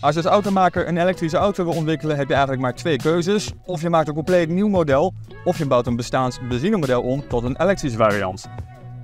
Als je als automaker een elektrische auto wil ontwikkelen, heb je eigenlijk maar twee keuzes. Of je maakt een compleet nieuw model, of je bouwt een bestaand benzinemodel om tot een elektrische variant.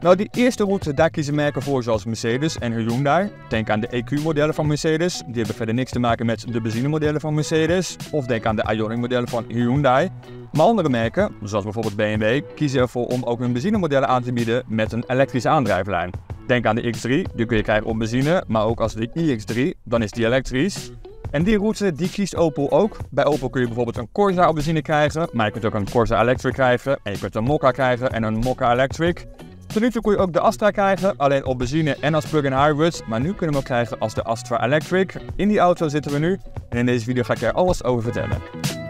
Nou, die eerste route, daar kiezen merken voor zoals Mercedes en Hyundai. Denk aan de EQ-modellen van Mercedes. Die hebben verder niks te maken met de benzinemodellen van Mercedes. Of denk aan de Ioniq-modellen van Hyundai. Maar andere merken, zoals bijvoorbeeld BMW, kiezen ervoor om ook hun benzinemodellen aan te bieden met een elektrische aandrijflijn. Denk aan de X3, die kun je krijgen op benzine, maar ook als de iX3, dan is die elektrisch. En die route die kiest Opel ook. Bij Opel kun je bijvoorbeeld een Corsa op benzine krijgen, maar je kunt ook een Corsa Electric krijgen en je kunt een Mokka krijgen en een Mokka Electric. Tot nu toe kon je ook de Astra krijgen, alleen op benzine en als plug-in hybrid. Maar nu kunnen we hem krijgen als de Astra Electric. In die auto zitten we nu en in deze video ga ik er alles over vertellen.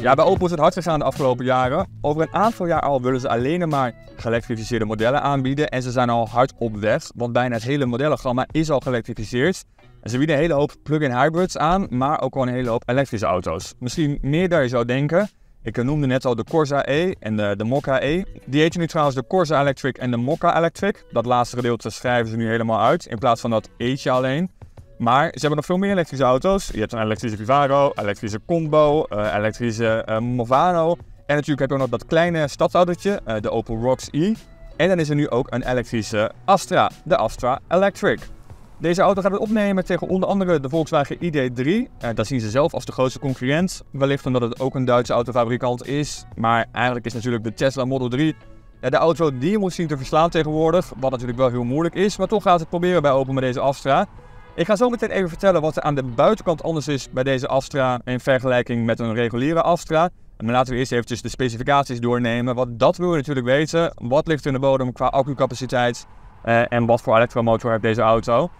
Ja, bij Opel is het hard gegaan de afgelopen jaren. Over een aantal jaar al willen ze alleen maar geëlektrificeerde modellen aanbieden. En ze zijn al hard op weg, want bijna het hele modellengamma is al geëlektrificeerd. Ze bieden een hele hoop plug-in hybrids aan, maar ook wel een hele hoop elektrische auto's. Misschien meer dan je zou denken. Ik noemde net al de Corsa E en de, de Mokka E. Die heet nu trouwens de Corsa Electric en de Mokka Electric. Dat laatste gedeelte schrijven ze nu helemaal uit, in plaats van dat E'tje alleen. Maar ze hebben nog veel meer elektrische auto's. Je hebt een elektrische Vivaro, elektrische Combo, uh, elektrische uh, Movano. En natuurlijk heb je ook nog dat kleine stadsautootje, uh, de Opel Rocks E. En dan is er nu ook een elektrische Astra, de Astra Electric. Deze auto gaat het opnemen tegen onder andere de Volkswagen ID3. Uh, dat zien ze zelf als de grootste concurrent. Wellicht omdat het ook een Duitse autofabrikant is. Maar eigenlijk is natuurlijk de Tesla Model 3 de auto die je moet zien te verslaan tegenwoordig. Wat natuurlijk wel heel moeilijk is. Maar toch gaat het proberen bij Opel met deze Astra. Ik ga zo meteen even vertellen wat er aan de buitenkant anders is bij deze Astra in vergelijking met een reguliere Astra. Maar laten we eerst eventjes de specificaties doornemen. Want dat wil je natuurlijk weten. Wat ligt er in de bodem qua accupaciteit uh, en wat voor elektromotor heeft deze auto. Nou,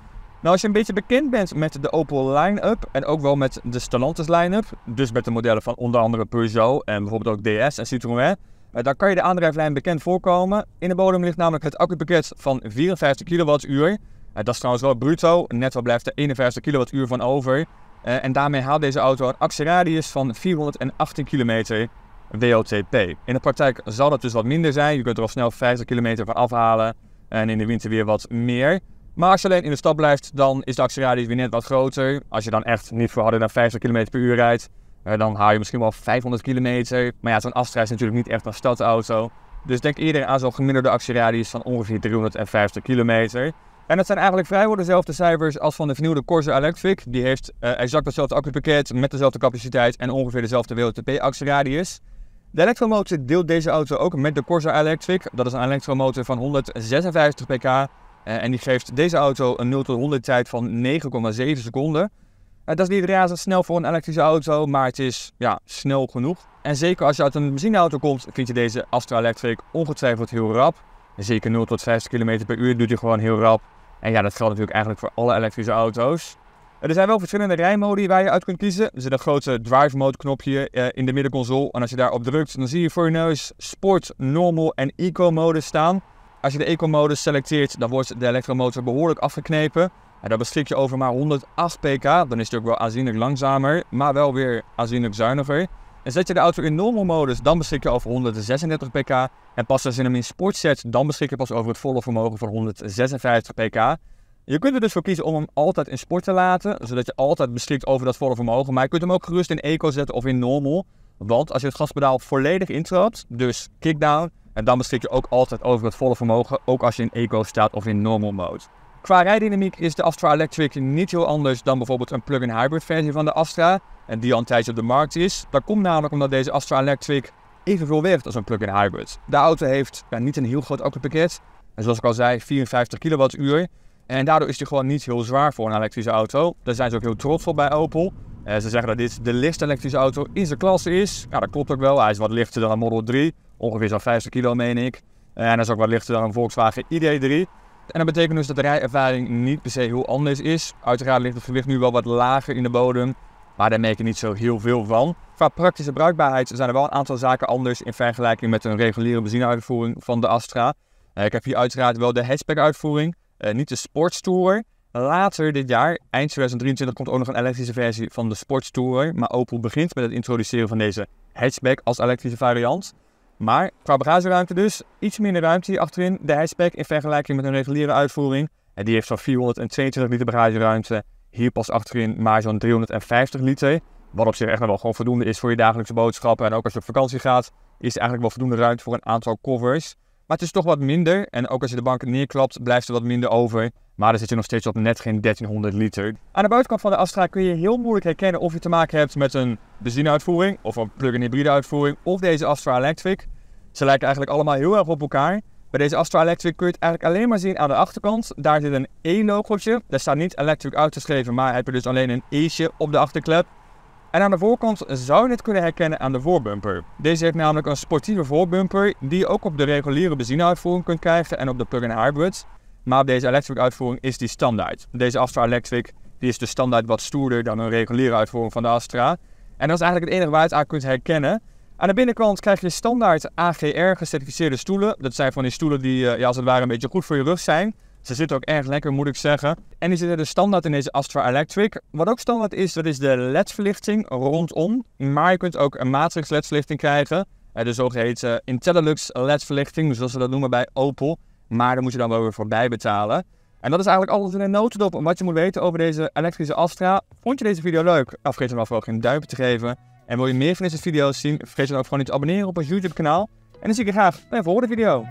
als je een beetje bekend bent met de Opel line-up en ook wel met de Stellantis line-up, dus met de modellen van onder andere Peugeot en bijvoorbeeld ook DS en Citroën, eh, dan kan je de aandrijflijn bekend voorkomen. In de bodem ligt namelijk het accupakket van 54 kWh. Eh, dat is trouwens wel bruto, netto blijft er 51 kWh van over. Eh, en daarmee haalt deze auto een actieradius van 418 km WLTP. In de praktijk zal dat dus wat minder zijn. Je kunt er al snel 50 km van afhalen en in de winter weer wat meer. Maar als je alleen in de stad blijft, dan is de actieradius weer net wat groter. Als je dan echt niet voor harder dan 50 km per uur rijdt, eh, dan haal je misschien wel 500 km. Maar ja, zo'n Astra is natuurlijk niet echt een stadsauto. Dus denk eerder aan zo'n gemiddelde actieradius van ongeveer 350 kilometer. En dat zijn eigenlijk vrijwel dezelfde cijfers als van de vernieuwde Corsa Electric. Die heeft uh, exact hetzelfde accupakket met dezelfde capaciteit en ongeveer dezelfde WLTP-actieradius. De elektromotor deelt deze auto ook met de Corsa Electric. Dat is een elektromotor van 156 pk. Uh, en die geeft deze auto een 0 tot 100 tijd van 9,7 seconden. Uh, dat is niet razendsnel voor een elektrische auto, maar het is ja, snel genoeg. En zeker als je uit een benzineauto komt, vind je deze Astra Electric ongetwijfeld heel rap. Zeker 0 tot 50 km per uur doet hij gewoon heel rap. En ja, dat geldt natuurlijk eigenlijk voor alle elektrische auto's. Er zijn wel verschillende rijmodi waar je uit kunt kiezen. Er zit een grote drive mode knopje eh, in de middenconsole. En als je daarop drukt, dan zie je voor je neus Sport, Normal en Eco modus staan. Als je de Eco modus selecteert, dan wordt de elektromotor behoorlijk afgeknepen. En dan beschik je over maar 108 pk. Dan is het ook wel aanzienlijk langzamer, maar wel weer aanzienlijk zuiniger. En zet je de auto in normal modus, dan beschik je over 136 pk. En pas als je hem in sport zet, dan beschik je pas over het volle vermogen van 156 pk. Je kunt er dus voor kiezen om hem altijd in sport te laten, zodat je altijd beschikt over dat volle vermogen. Maar je kunt hem ook gerust in eco zetten of in normal. Want als je het gaspedaal volledig intrapt, dus kickdown, en dan beschik je ook altijd over het volle vermogen, ook als je in eco staat of in normal mode. Qua rijdynamiek is de Astra Electric niet heel anders dan bijvoorbeeld een plug-in hybrid versie van de Astra. En die al een tijdje op de markt is. Dat komt namelijk omdat deze Astra Electric evenveel weegt als een plug-in hybrid. De auto heeft ja, niet een heel groot accupakket. En zoals ik al zei, 54 kWh. En daardoor is die gewoon niet heel zwaar voor een elektrische auto. Daar zijn ze ook heel trots op bij Opel. Uh, ze zeggen dat dit de lichtste elektrische auto in zijn klasse is. Ja, dat klopt ook wel. Hij is wat lichter dan een Model 3. Ongeveer zo'n 50 kilo, meen ik. En hij is ook wat lichter dan een Volkswagen ID3. En dat betekent dus dat de rijervaring niet per se heel anders is. Uiteraard ligt het gewicht nu wel wat lager in de bodem, maar daar merk je niet zo heel veel van. Qua praktische bruikbaarheid zijn er wel een aantal zaken anders in vergelijking met een reguliere benzineuitvoering van de Astra. Uh, ik heb hier uiteraard wel de hatchback-uitvoering, uh, niet de Sportstourer. Later dit jaar, eind 2023, komt ook nog een elektrische versie van de Sportstourer. Maar Opel begint met het introduceren van deze hatchback als elektrische variant. Maar qua bagageruimte dus, iets minder ruimte hier achterin. De hatchback in vergelijking met een reguliere uitvoering. En die heeft zo'n 422 liter bagageruimte. Hier pas achterin maar zo'n 350 liter. Wat op zich echt nog wel gewoon voldoende is voor je dagelijkse boodschappen. En ook als je op vakantie gaat, is er eigenlijk wel voldoende ruimte voor een aantal covers. Maar het is toch wat minder. En ook als je de banken neerklapt, blijft er wat minder over. Maar dan zit je nog steeds op net geen 1300 liter. Aan de buitenkant van de Astra kun je heel moeilijk herkennen of je te maken hebt met een benzineuitvoering, of een plug-in hybride uitvoering, of deze Astra Electric. Ze lijken eigenlijk allemaal heel erg op elkaar. Bij deze Astra Electric kun je het eigenlijk alleen maar zien aan de achterkant. Daar zit een E-logootje. Daar staat niet Electric uitgeschreven, maar heb je dus alleen een E'tje op de achterklep. En aan de voorkant zou je het kunnen herkennen aan de voorbumper. Deze heeft namelijk een sportieve voorbumper die je ook op de reguliere benzineuitvoering kunt krijgen en op de plug-in hybrids. Maar op deze electric uitvoering is die standaard. Deze Astra Electric die is de standaard wat stoerder dan een reguliere uitvoering van de Astra. En dat is eigenlijk het enige waar je het aan kunt herkennen. Aan de binnenkant krijg je standaard AGR gecertificeerde stoelen. Dat zijn van die stoelen die eh, ja, als het ware een beetje goed voor je rug zijn. Ze zitten ook erg lekker, moet ik zeggen. En die zitten dus standaard in deze Astra Electric. Wat ook standaard is, dat is de LED-verlichting rondom. Maar je kunt ook een matrix LED-verlichting krijgen. Eh, de zogeheten Intellilux LED-verlichting, zoals ze dat noemen bij Opel. Maar daar moet je dan wel weer voorbij betalen. En dat is eigenlijk alles in een notendop wat je moet weten over deze elektrische Astra. Vond je deze video leuk? Vergeet dan vooral geen duimpje te geven. En wil je meer van deze video's zien, vergeet dan ook gewoon niet te abonneren op ons YouTube kanaal. En dan zie ik je graag bij een volgende video.